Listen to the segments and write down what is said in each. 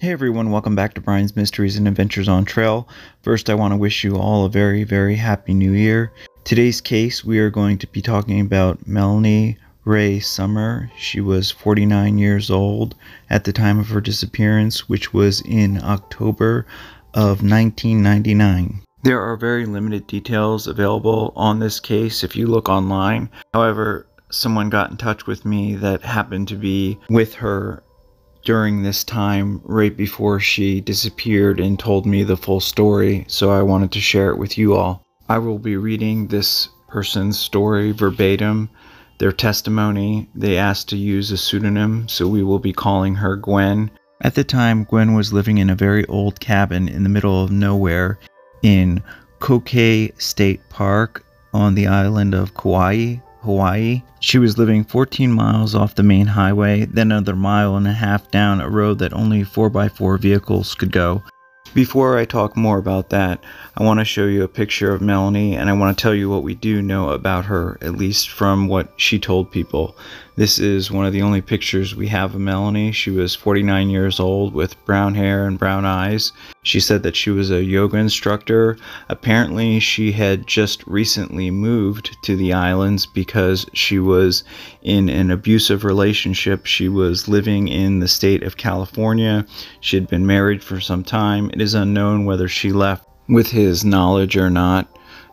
Hey everyone, welcome back to Bryan's Mysteries and Adventures on Trail. First, I want to wish you all a very, very happy new year. Today's case, we are going to be talking about Melanie Rae Summer. She was 49 years old at the time of her disappearance, which was in October of 1999. There are very limited details available on this case if you look online. However, someone got in touch with me that happened to be with her during this time right before she disappeared and told me the full story, so I wanted to share it with you all. I will be reading this person's story verbatim, their testimony. They asked to use a pseudonym, so we will be calling her Gwen. At the time, Gwen was living in a very old cabin in the middle of nowhere in Kokee State Park on the island of Kauai, Hawaii. She was living 14 miles off the main highway, then another mile and a half down a road that only 4x4 vehicles could go. Before I talk more about that, I want to show you a picture of Melanie and I want to tell you what we do know about her, at least from what she told people. This is one of the only pictures we have of Melanie. She was 49 years old with brown hair and brown eyes. She said that she was a yoga instructor. Apparently, she had just recently moved to the islands because she was in an abusive relationship. She was living in the state of California. She had been married for some time. It is unknown whether she left with his knowledge or not.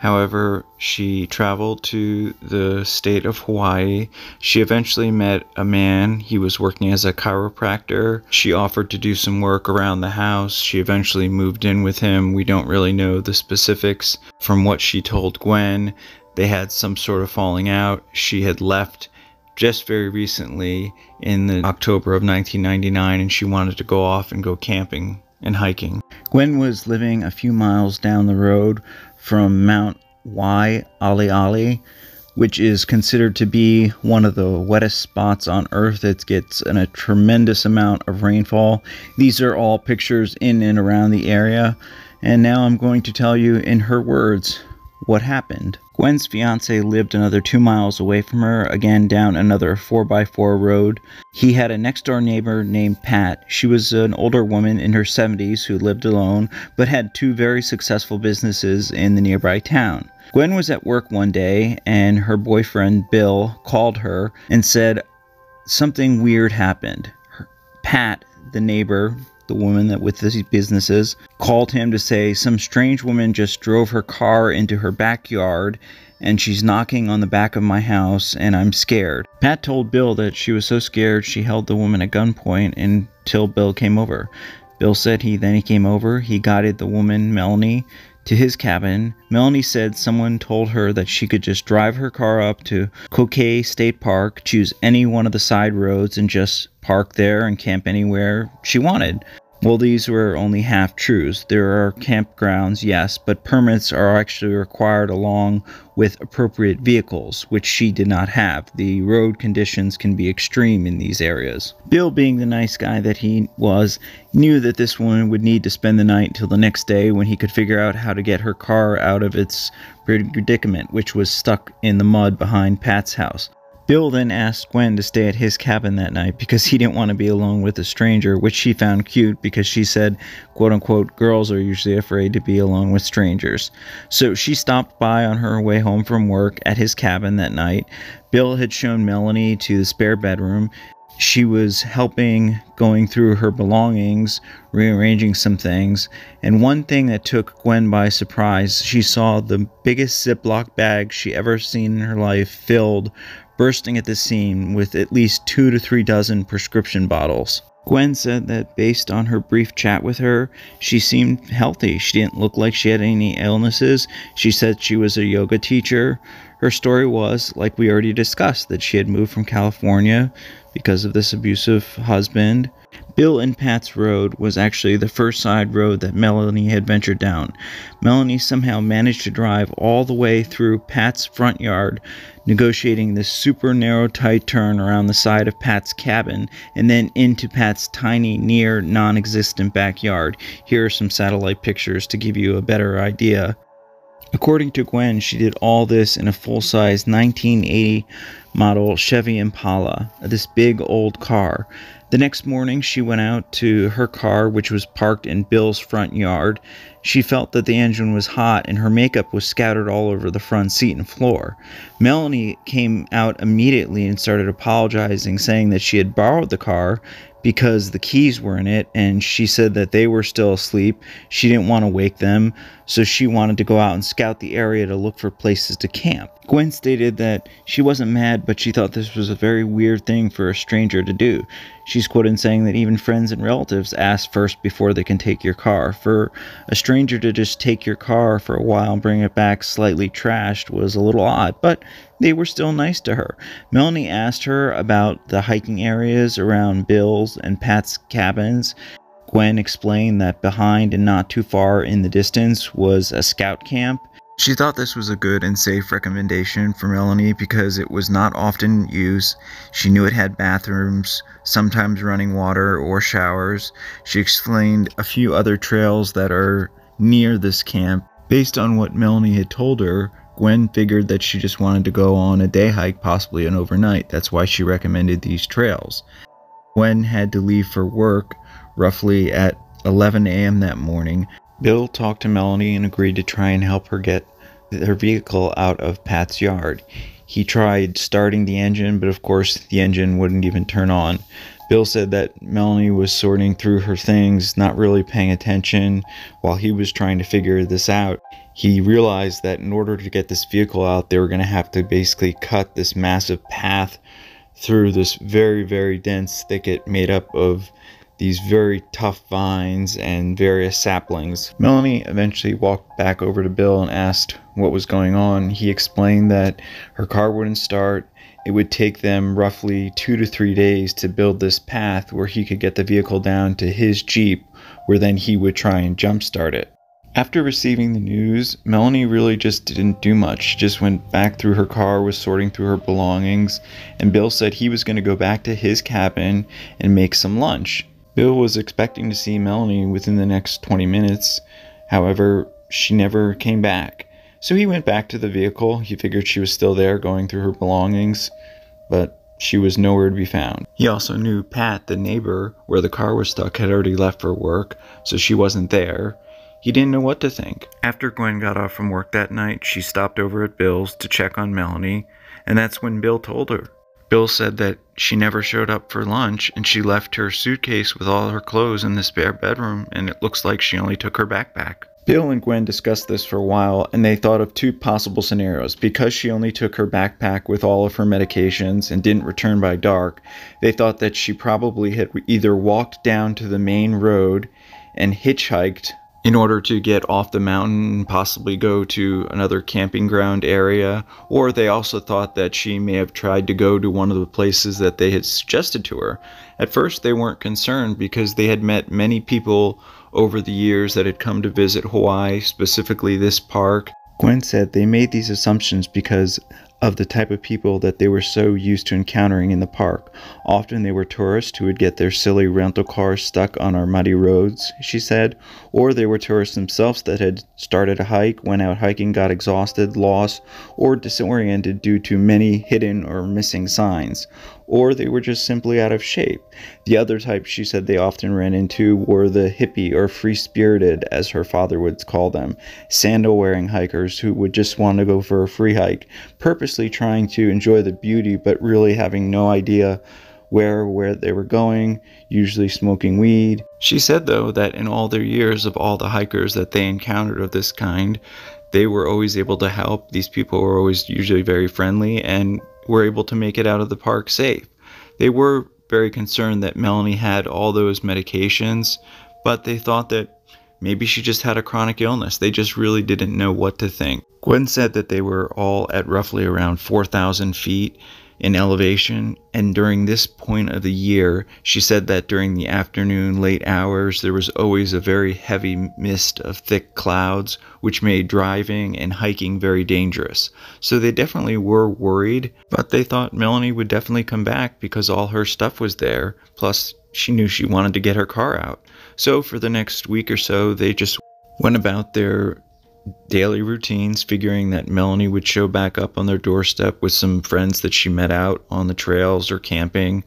However, she traveled to the state of Hawaii. She eventually met a man. He was working as a chiropractor. She offered to do some work around the house. She eventually moved in with him. We don't really know the specifics. From what she told Gwen, they had some sort of falling out. She had left just very recently in the October of 1999 and she wanted to go off and go camping and hiking. Gwen was living a few miles down the road from Mount Waialeale, which is considered to be one of the wettest spots on Earth. It gets an, a tremendous amount of rainfall. These are all pictures in and around the area. And now I'm going to tell you in her words what happened. Gwen's fiance lived another two miles away from her, again down another 4x4 road. He had a next door neighbor named Pat. She was an older woman in her 70s who lived alone, but had two very successful businesses in the nearby town. Gwen was at work one day, and her boyfriend Bill called her and said something weird happened. Pat, the neighbor, the woman that with these businesses, called him to say some strange woman just drove her car into her backyard and she's knocking on the back of my house and I'm scared. Pat told Bill that she was so scared she held the woman at gunpoint until Bill came over. Bill said he then he came over, he guided the woman, Melanie, to his cabin. Melanie said someone told her that she could just drive her car up to Kokee State Park, choose any one of the side roads, and just park there and camp anywhere she wanted. Well, these were only half truths. There are campgrounds, yes, but permits are actually required along with appropriate vehicles, which she did not have. The road conditions can be extreme in these areas. Bill, being the nice guy that he was, knew that this woman would need to spend the night until the next day when he could figure out how to get her car out of its predicament, which was stuck in the mud behind Pat's house. Bill then asked Gwen to stay at his cabin that night because he didn't want to be alone with a stranger, which she found cute because she said, quote unquote, girls are usually afraid to be alone with strangers. So she stopped by on her way home from work at his cabin that night. Bill had shown Melanie to the spare bedroom. She was helping going through her belongings, rearranging some things, and one thing that took Gwen by surprise, she saw the biggest Ziploc bag she ever seen in her life filled bursting at the seam with at least two to three dozen prescription bottles. Gwen said that based on her brief chat with her, she seemed healthy. She didn't look like she had any illnesses. She said she was a yoga teacher. Her story was, like we already discussed, that she had moved from California because of this abusive husband. Bill and Pat's road was actually the first side road that Melanie had ventured down. Melanie somehow managed to drive all the way through Pat's front yard, negotiating this super narrow tight turn around the side of Pat's cabin and then into Pat's tiny, near non existent backyard. Here are some satellite pictures to give you a better idea. According to Gwen, she did all this in a full size 1980 model Chevy Impala, this big old car. The next morning, she went out to her car, which was parked in Bill's front yard. She felt that the engine was hot and her makeup was scattered all over the front seat and floor. Melanie came out immediately and started apologizing, saying that she had borrowed the car because the keys were in it and she said that they were still asleep. She didn't want to wake them, so she wanted to go out and scout the area to look for places to camp. Gwen stated that she wasn't mad, but she thought this was a very weird thing for a stranger to do. She's quoted saying that even friends and relatives ask first before they can take your car. For a stranger to just take your car for a while and bring it back slightly trashed was a little odd, but they were still nice to her. Melanie asked her about the hiking areas around Bill's and Pat's cabins. Gwen explained that behind and not too far in the distance was a scout camp. She thought this was a good and safe recommendation for Melanie because it was not often used. She knew it had bathrooms, sometimes running water or showers. She explained a few other trails that are near this camp. Based on what Melanie had told her, Gwen figured that she just wanted to go on a day hike, possibly an overnight. That's why she recommended these trails. Gwen had to leave for work roughly at 11 a.m. that morning. Bill talked to Melanie and agreed to try and help her get her vehicle out of Pat's yard. He tried starting the engine, but of course the engine wouldn't even turn on. Bill said that Melanie was sorting through her things, not really paying attention while he was trying to figure this out. He realized that in order to get this vehicle out, they were going to have to basically cut this massive path through this very, very dense thicket made up of these very tough vines and various saplings. Melanie eventually walked back over to Bill and asked what was going on. He explained that her car wouldn't start. It would take them roughly two to three days to build this path where he could get the vehicle down to his Jeep, where then he would try and jumpstart it. After receiving the news, Melanie really just didn't do much. She just went back through her car, was sorting through her belongings, and Bill said he was going to go back to his cabin and make some lunch. Bill was expecting to see Melanie within the next 20 minutes. However, she never came back. So he went back to the vehicle. He figured she was still there going through her belongings, but she was nowhere to be found. He also knew Pat, the neighbor where the car was stuck, had already left for work, so she wasn't there. He didn't know what to think. After Gwen got off from work that night, she stopped over at Bill's to check on Melanie, and that's when Bill told her Bill said that she never showed up for lunch and she left her suitcase with all her clothes in the spare bedroom, and it looks like she only took her backpack. Bill and Gwen discussed this for a while and they thought of two possible scenarios. Because she only took her backpack with all of her medications and didn't return by dark, they thought that she probably had either walked down to the main road and hitchhiked in order to get off the mountain possibly go to another camping ground area. Or they also thought that she may have tried to go to one of the places that they had suggested to her. At first, they weren't concerned because they had met many people over the years that had come to visit Hawaii, specifically this park. Gwen said they made these assumptions because of the type of people that they were so used to encountering in the park. Often they were tourists who would get their silly rental cars stuck on our muddy roads, she said, or they were tourists themselves that had started a hike, went out hiking, got exhausted, lost, or disoriented due to many hidden or missing signs, or they were just simply out of shape. The other type she said they often ran into were the hippie or free spirited, as her father would call them, sandal wearing hikers who would just want to go for a free hike, purposely trying to enjoy the beauty but really having no idea where where they were going, usually smoking weed. She said though that in all their years of all the hikers that they encountered of this kind, they were always able to help. These people were always usually very friendly and were able to make it out of the park safe. They were very concerned that Melanie had all those medications, but they thought that maybe she just had a chronic illness. They just really didn't know what to think. Gwen said that they were all at roughly around 4,000 feet in elevation. And during this point of the year, she said that during the afternoon, late hours, there was always a very heavy mist of thick clouds, which made driving and hiking very dangerous. So they definitely were worried, but they thought Melanie would definitely come back because all her stuff was there. Plus, she knew she wanted to get her car out. So for the next week or so, they just went about their daily routines, figuring that Melanie would show back up on their doorstep with some friends that she met out on the trails or camping.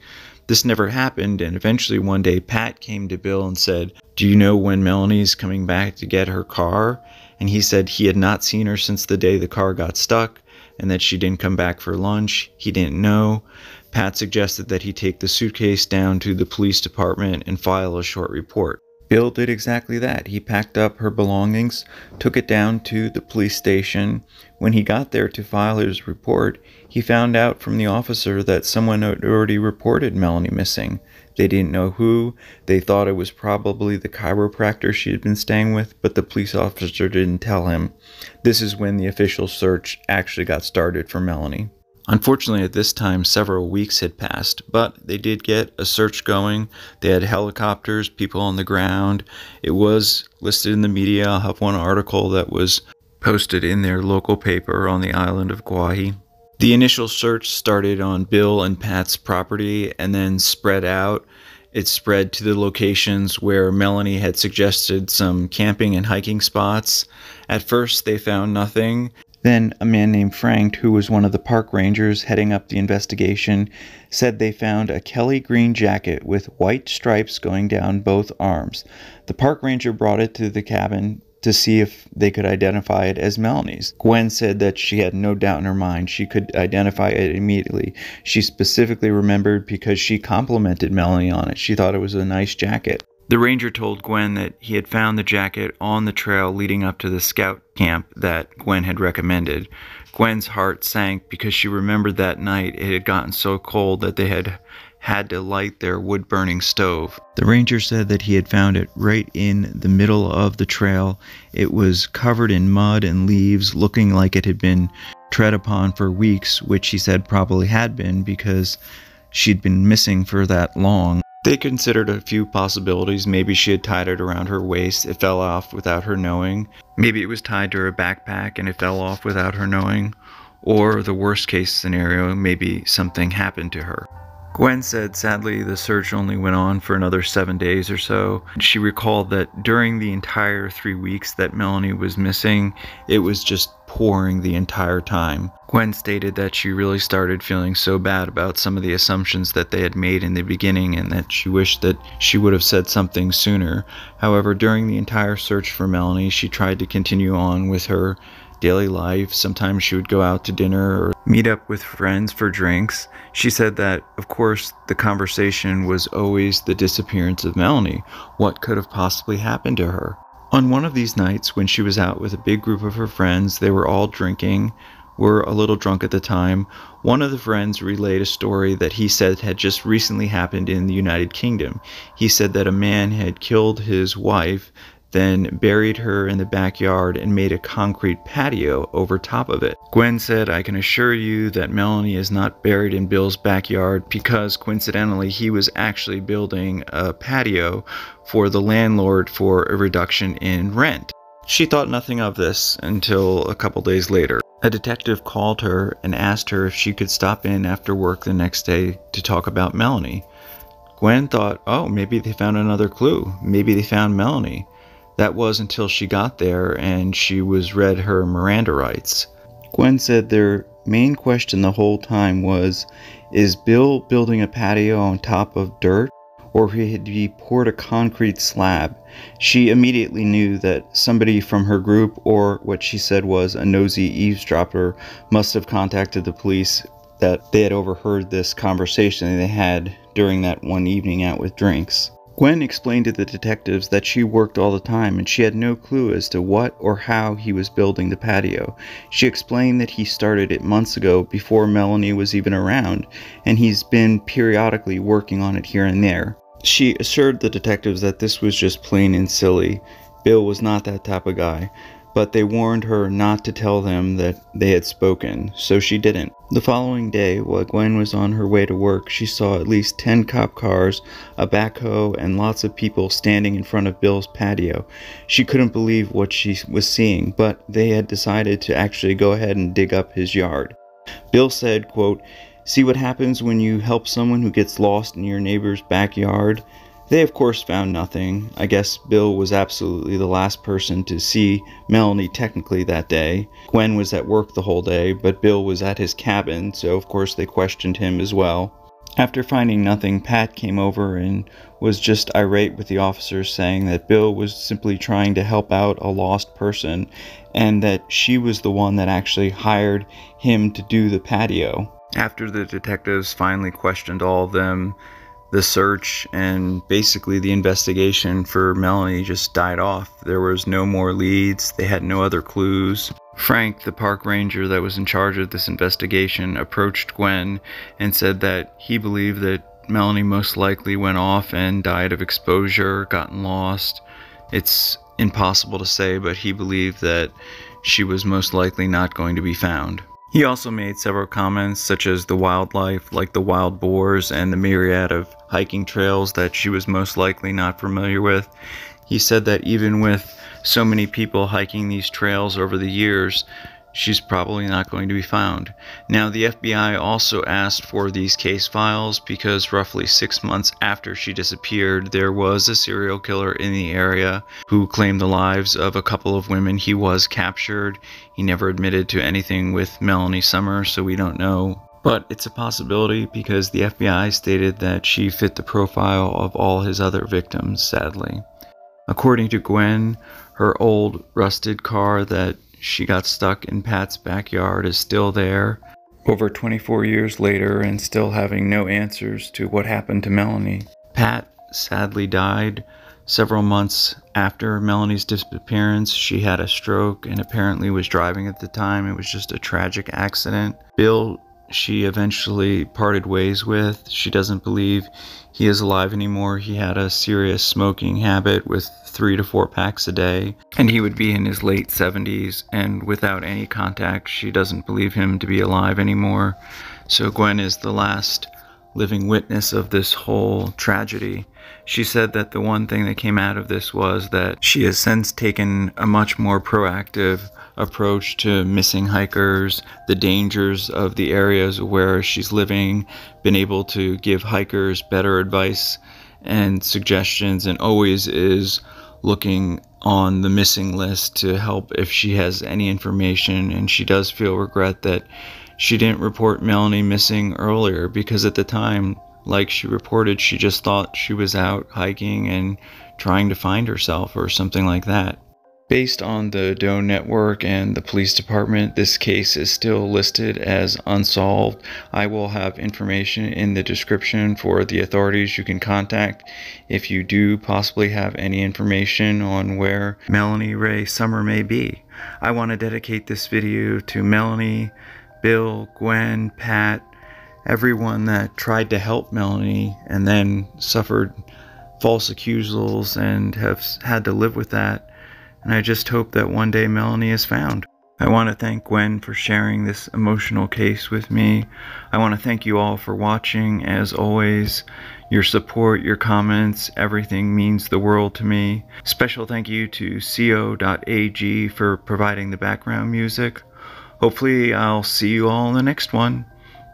This never happened, and eventually one day Pat came to Bill and said, Do you know when Melanie's coming back to get her car? And he said he had not seen her since the day the car got stuck and that she didn't come back for lunch. He didn't know. Pat suggested that he take the suitcase down to the police department and file a short report. Bill did exactly that. He packed up her belongings, took it down to the police station. When he got there to file his report, he found out from the officer that someone had already reported Melanie missing. They didn't know who. They thought it was probably the chiropractor she had been staying with, but the police officer didn't tell him. This is when the official search actually got started for Melanie. Unfortunately, at this time, several weeks had passed, but they did get a search going. They had helicopters, people on the ground. It was listed in the media. I'll have one article that was posted in their local paper on the island of Kauai. The initial search started on Bill and Pat's property and then spread out. It spread to the locations where Melanie had suggested some camping and hiking spots. At first, they found nothing. Then a man named Frank, who was one of the park rangers heading up the investigation, said they found a Kelly green jacket with white stripes going down both arms. The park ranger brought it to the cabin to see if they could identify it as Melanie's. Gwen said that she had no doubt in her mind she could identify it immediately. She specifically remembered because she complimented Melanie on it. She thought it was a nice jacket. The ranger told Gwen that he had found the jacket on the trail leading up to the scout camp that Gwen had recommended. Gwen's heart sank because she remembered that night it had gotten so cold that they had had to light their wood burning stove. The ranger said that he had found it right in the middle of the trail. It was covered in mud and leaves, looking like it had been tread upon for weeks, which he said probably had been because she'd been missing for that long. They considered a few possibilities. Maybe she had tied it around her waist, it fell off without her knowing. Maybe it was tied to her backpack and it fell off without her knowing. Or the worst case scenario, maybe something happened to her. Gwen said sadly the search only went on for another seven days or so. She recalled that during the entire three weeks that Melanie was missing, it was just pouring the entire time. Gwen stated that she really started feeling so bad about some of the assumptions that they had made in the beginning and that she wished that she would have said something sooner. However, during the entire search for Melanie, she tried to continue on with her daily life. Sometimes she would go out to dinner or meet up with friends for drinks. She said that, of course, the conversation was always the disappearance of Melanie. What could have possibly happened to her? On one of these nights, when she was out with a big group of her friends, they were all drinking, were a little drunk at the time. One of the friends relayed a story that he said had just recently happened in the United Kingdom. He said that a man had killed his wife, then buried her in the backyard and made a concrete patio over top of it. Gwen said, I can assure you that Melanie is not buried in Bill's backyard because coincidentally he was actually building a patio for the landlord for a reduction in rent. She thought nothing of this until a couple days later. A detective called her and asked her if she could stop in after work the next day to talk about Melanie. Gwen thought, oh, maybe they found another clue. Maybe they found Melanie. That was until she got there and she was read her Miranda rights. Gwen said their main question the whole time was Is Bill building a patio on top of dirt or he had he poured a concrete slab? She immediately knew that somebody from her group, or what she said was a nosy eavesdropper, must have contacted the police that they had overheard this conversation they had during that one evening out with drinks. Gwen explained to the detectives that she worked all the time and she had no clue as to what or how he was building the patio. She explained that he started it months ago before Melanie was even around and he's been periodically working on it here and there. She assured the detectives that this was just plain and silly. Bill was not that type of guy but they warned her not to tell them that they had spoken, so she didn't. The following day, while Gwen was on her way to work, she saw at least 10 cop cars, a backhoe, and lots of people standing in front of Bill's patio. She couldn't believe what she was seeing, but they had decided to actually go ahead and dig up his yard. Bill said, quote, See what happens when you help someone who gets lost in your neighbor's backyard? They, of course, found nothing. I guess Bill was absolutely the last person to see Melanie technically that day. Gwen was at work the whole day, but Bill was at his cabin, so of course they questioned him as well. After finding nothing, Pat came over and was just irate with the officers, saying that Bill was simply trying to help out a lost person and that she was the one that actually hired him to do the patio. After the detectives finally questioned all of them, the search and basically the investigation for Melanie just died off. There was no more leads, they had no other clues. Frank, the park ranger that was in charge of this investigation, approached Gwen and said that he believed that Melanie most likely went off and died of exposure, gotten lost. It's impossible to say, but he believed that she was most likely not going to be found. He also made several comments, such as the wildlife, like the wild boars and the myriad of hiking trails that she was most likely not familiar with. He said that even with so many people hiking these trails over the years, she's probably not going to be found. Now, the FBI also asked for these case files because roughly six months after she disappeared, there was a serial killer in the area who claimed the lives of a couple of women. He was captured. He never admitted to anything with Melanie Summer, so we don't know. But it's a possibility because the FBI stated that she fit the profile of all his other victims, sadly. According to Gwen, her old rusted car that she got stuck in Pat's backyard is still there, over 24 years later, and still having no answers to what happened to Melanie. Pat sadly died several months after Melanie's disappearance. She had a stroke and apparently was driving at the time. It was just a tragic accident. Bill she eventually parted ways with. She doesn't believe he is alive anymore. He had a serious smoking habit with three to four packs a day, and he would be in his late 70s, and without any contact, she doesn't believe him to be alive anymore. So Gwen is the last living witness of this whole tragedy. She said that the one thing that came out of this was that she has since taken a much more proactive approach to missing hikers, the dangers of the areas where she's living, been able to give hikers better advice and suggestions, and always is looking on the missing list to help if she has any information. And she does feel regret that she didn't report Melanie missing earlier because at the time, like she reported, she just thought she was out hiking and trying to find herself or something like that. Based on the Doe network and the police department, this case is still listed as unsolved. I will have information in the description for the authorities you can contact if you do possibly have any information on where Melanie Rae Summer may be. I want to dedicate this video to Melanie, Bill, Gwen, Pat, everyone that tried to help Melanie and then suffered false accusals and have had to live with that and I just hope that one day Melanie is found. I want to thank Gwen for sharing this emotional case with me. I want to thank you all for watching. As always, your support, your comments, everything means the world to me. Special thank you to co.ag for providing the background music. Hopefully, I'll see you all in the next one.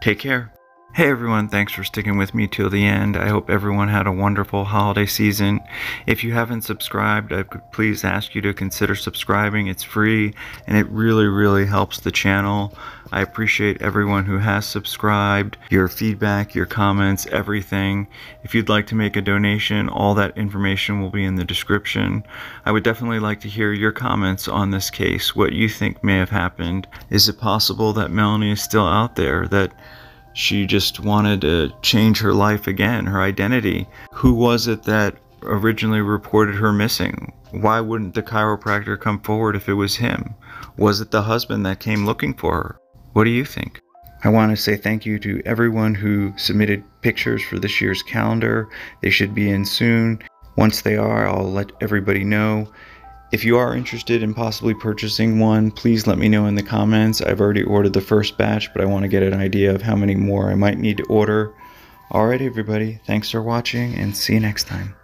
Take care. Hey everyone, thanks for sticking with me till the end. I hope everyone had a wonderful holiday season. If you haven't subscribed, I could please ask you to consider subscribing. It's free and it really, really helps the channel. I appreciate everyone who has subscribed, your feedback, your comments, everything. If you'd like to make a donation, all that information will be in the description. I would definitely like to hear your comments on this case, what you think may have happened. Is it possible that Melanie is still out there, that she just wanted to change her life again, her identity. Who was it that originally reported her missing? Why wouldn't the chiropractor come forward if it was him? Was it the husband that came looking for her? What do you think? I want to say thank you to everyone who submitted pictures for this year's calendar. They should be in soon. Once they are, I'll let everybody know. If you are interested in possibly purchasing one, please let me know in the comments. I've already ordered the first batch, but I want to get an idea of how many more I might need to order. Alright everybody, thanks for watching and see you next time.